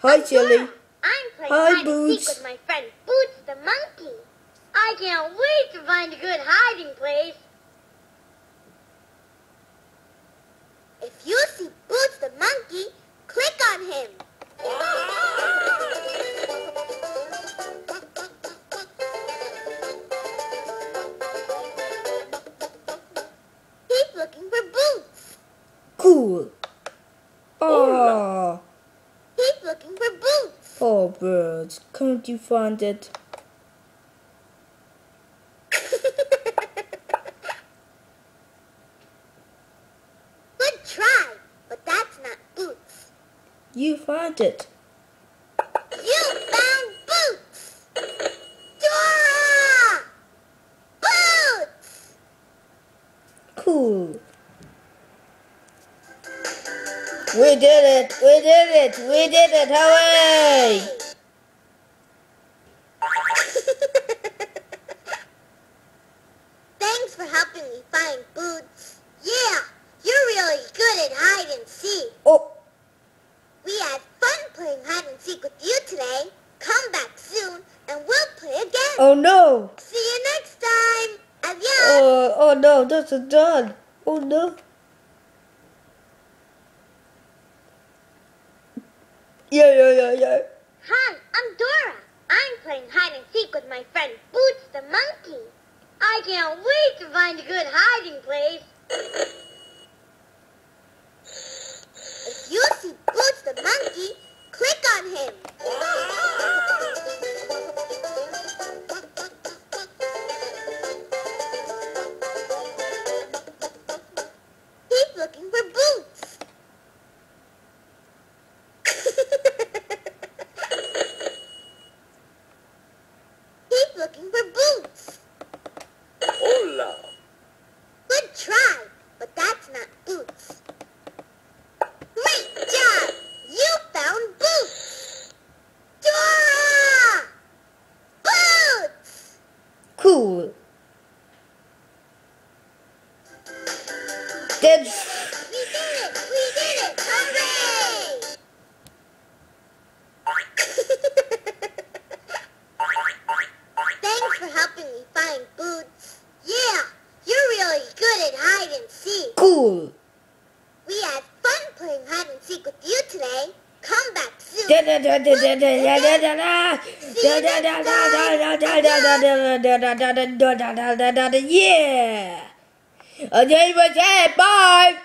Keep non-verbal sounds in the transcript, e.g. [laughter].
Hi, Chili. I'm playing Hi, hide and Boots. seek with my friend Boots the monkey. I can't wait to find a good hiding place. If you see Boots the monkey, click on him. He's looking for Boots. Cool. Oh, He's looking for Poor birds. Can't you find it? [laughs] Good try, but that's not Boots. You find it. You found Boots! Dora! Boots! Cool. We did it! We did it! We did it! Hooray! [laughs] Thanks for helping me find Boots. Yeah, you're really good at hide and seek. Oh, We had fun playing hide and seek with you today. Come back soon and we'll play again. oh no! See you next time. Adios. Oh, oh no, that's a done. Oh no. Hi, I'm Dora. I'm playing hide and seek with my friend Boots the monkey. I can't wait to find a good hiding place. Cool. That's We did it! We did it! Hooray! [laughs] Thanks for helping me find Boots. Yeah, you're really good at hide and seek. cool. We had fun playing hide and seek with you today. Come back yeah! A bye!